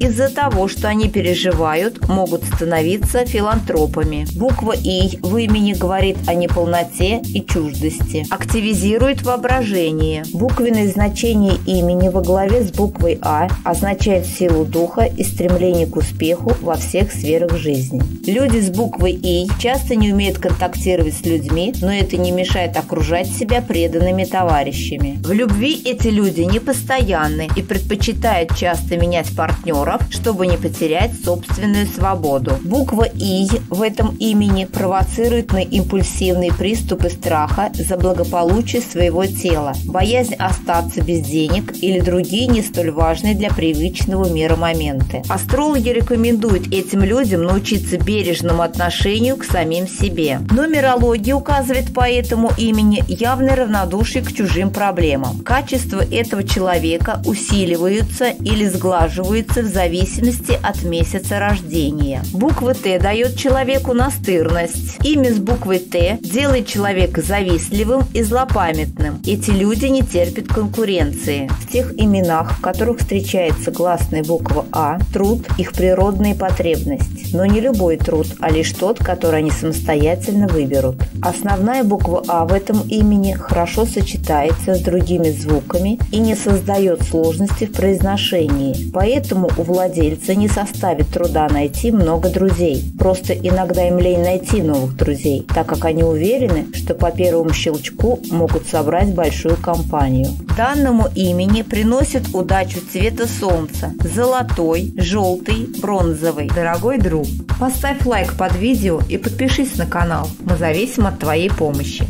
из-за того, что они переживают, могут становиться филантропами. Буква «И» в имени говорит о неполноте и чуждости. Активизирует воображение. Буквенное значение имени во главе с буквой «А» означает силу духа и стремление к успеху во всех сферах жизни. Люди с буквой «И» часто не умеют контактировать с людьми, но это не мешает окружать себя преданными товарищами. В любви эти люди непостоянны и предпочитают часто менять партнеров, чтобы не потерять собственную свободу. Буква «И» в этом имени провоцирует на импульсивные приступы страха за благополучие своего тела, боязнь остаться без денег или другие не столь важные для привычного мира моменты. Астрологи рекомендуют этим людям научиться бережному отношению к самим себе. Нумерология указывает по этому имени явное равнодушие к чужим проблемам. Качества этого человека усиливаются или сглаживаются в зависимости от месяца рождения. Буква Т дает человеку настырность. Имя с буквой Т делает человека завистливым и злопамятным. Эти люди не терпят конкуренции. В тех именах, в которых встречается гласная буква А, труд – их природная потребность. Но не любой труд, а лишь тот, который они самостоятельно выберут. Основная буква А в этом имени хорошо сочетается с другими звуками и не создает сложности в произношении. Поэтому у владельца не составит труда найти много друзей. Просто иногда им лень найти новых друзей, так как они уверены, что по первому щелчку могут собрать большую компанию. Данному имени приносит удачу цвета солнца – золотой, желтый, бронзовый. Дорогой друг, поставь лайк под видео и подпишись на канал. Мы зависим от твоей помощи.